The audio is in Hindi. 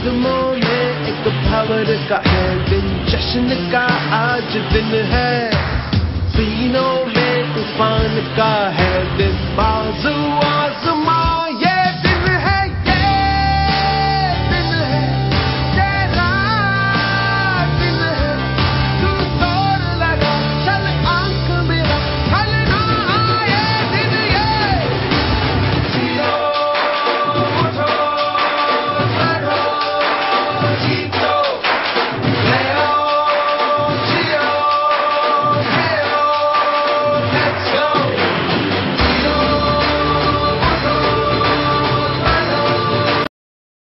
कदमों में एक भंवर का है दिन जश्न का आज दिन है तीनों में तूफ़ान का है दिन